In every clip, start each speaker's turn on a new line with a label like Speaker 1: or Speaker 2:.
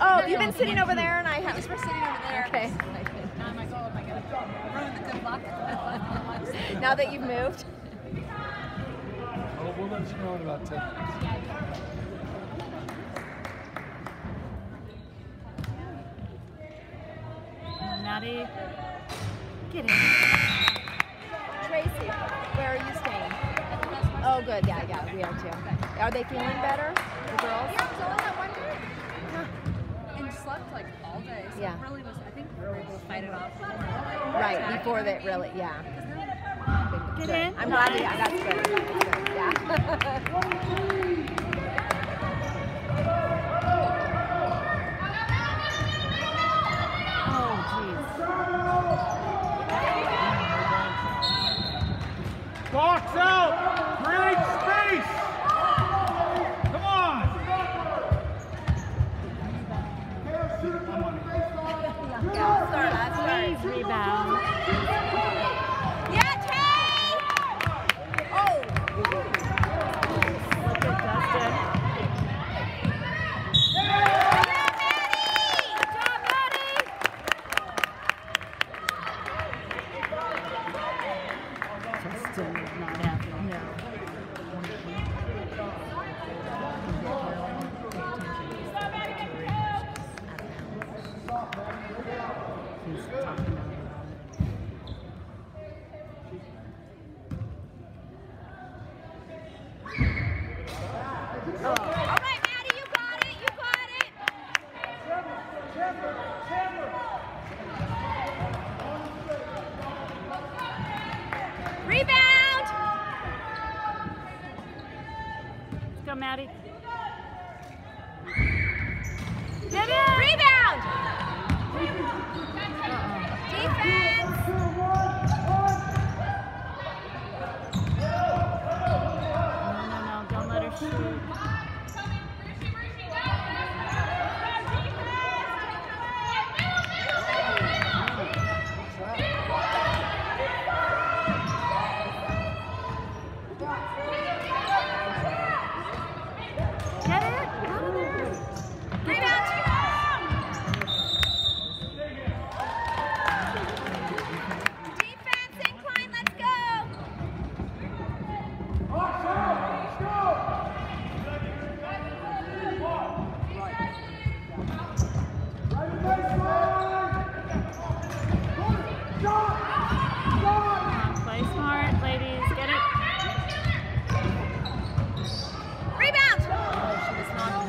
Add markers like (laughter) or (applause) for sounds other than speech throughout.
Speaker 1: Oh, you've been sitting over there, and I
Speaker 2: I was
Speaker 1: have.
Speaker 2: sitting over there.
Speaker 1: Okay.
Speaker 2: Now I'm like, oh, am I going to ruin the good luck? (laughs)
Speaker 1: Now that you've moved.
Speaker 3: Oh, we'll let you know in about 10 minutes.
Speaker 4: Maddie, get in.
Speaker 1: Tracy, where are you staying? Oh, good. Yeah, yeah, we are too. Are they feeling better, the girls?
Speaker 2: Yeah, I was only that one day. And slept like all day. So
Speaker 1: Yeah.
Speaker 2: really was, I think we were able to fight it off. before, like,
Speaker 1: Right,
Speaker 2: attacking
Speaker 1: before
Speaker 2: that
Speaker 1: really, yeah.
Speaker 2: 'Cause then-
Speaker 4: Get
Speaker 1: Good.
Speaker 4: in.
Speaker 1: I'm glad you, that's good. That's good. Yeah. (laughs)
Speaker 4: Please rebound. Not happy. No.
Speaker 1: All right, Maddie, you got it. You got it. Rebound!
Speaker 4: Let's go, Maddie.
Speaker 1: Get in! Rebound! Defense!
Speaker 4: No, no, no. Don't let her shoot. Get it? Out of there.
Speaker 1: Rebound! Defense incline, let's go!
Speaker 4: Come on, play smart, ladies. Get it?
Speaker 1: Rebound!
Speaker 4: She was not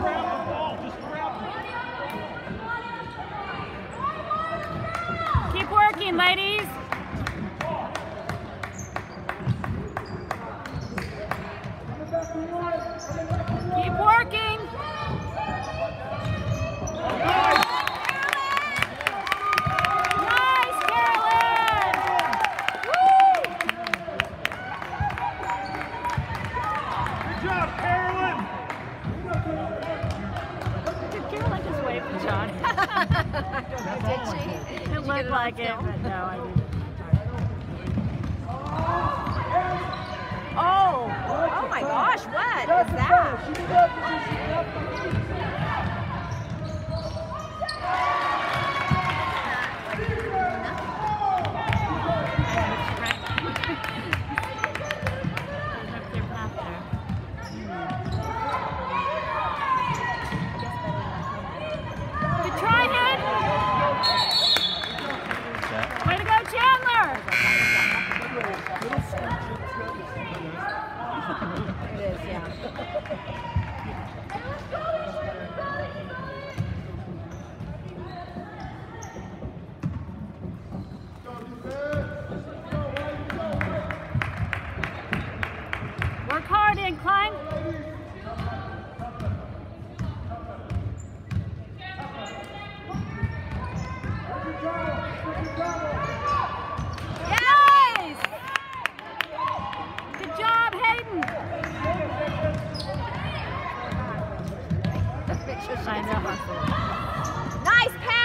Speaker 5: Grab the ball. Just grab it.
Speaker 4: Keep working, ladies. Keep working. Nice, Carolyn.
Speaker 5: Good job, Carolyn.
Speaker 4: Did Carolyn just wave to John? (laughs)
Speaker 1: Did she?
Speaker 4: it looked like it, but no, I didn't.
Speaker 1: Oh! Oh oh my gosh, what is that? Is, yeah.
Speaker 4: Work hard, Incline. Nice! Good job, Hayden.
Speaker 1: Make sure she
Speaker 4: I
Speaker 1: gets
Speaker 4: know.
Speaker 1: it busted. Nice pass!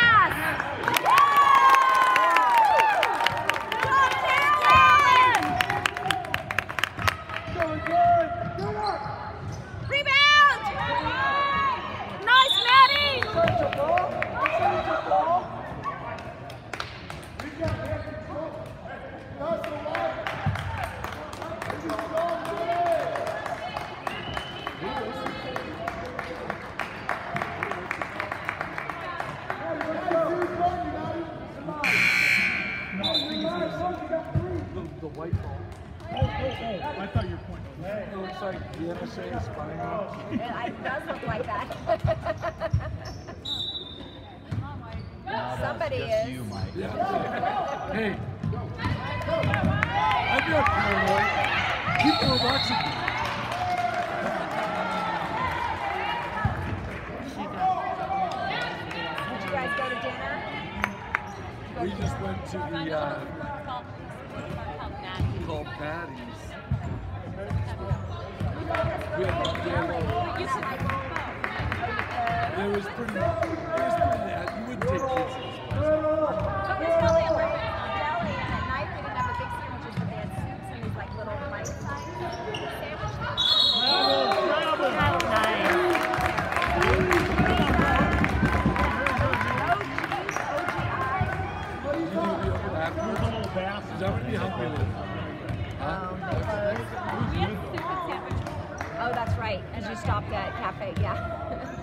Speaker 5: I thought you were pointing.
Speaker 3: It looks like the NSA is spying on
Speaker 1: It, it does look like that. Somebody is.
Speaker 6: you, Mike.
Speaker 3: Yeah. Hey. I'm not paranoid. People are watching me.
Speaker 1: Did you guys go to dinner?
Speaker 3: We just went to the uh, called Patty's. We had a yellow. It was pretty. It was pretty bad. You wouldn't take kids. to this place.
Speaker 1: It was really a great deli, and at night they didn't have the big sandwiches, but they had soups and these like little bite-sized sandwiches.
Speaker 5: Travel, travel.
Speaker 4: Nice.
Speaker 3: You knew the other
Speaker 5: There's a
Speaker 3: afterwards.
Speaker 5: little bass.
Speaker 3: Is that what you helped Huh?
Speaker 1: Oh, that's right, because you stopped at Cafe, yeah. (laughs)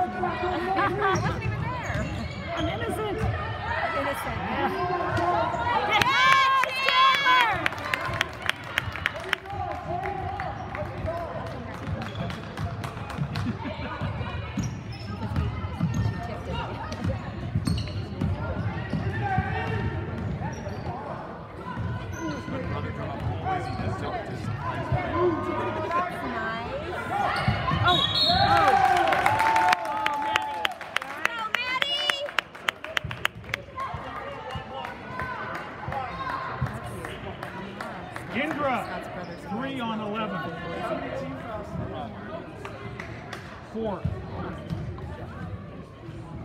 Speaker 1: I wasn't even there.
Speaker 4: I'm innocent.
Speaker 1: Innocent.
Speaker 4: Yes, (laughs) Chandler!
Speaker 5: Kendra, three on 11. Four.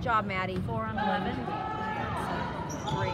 Speaker 1: Job, Maddie.
Speaker 4: Four on 11.
Speaker 1: Three,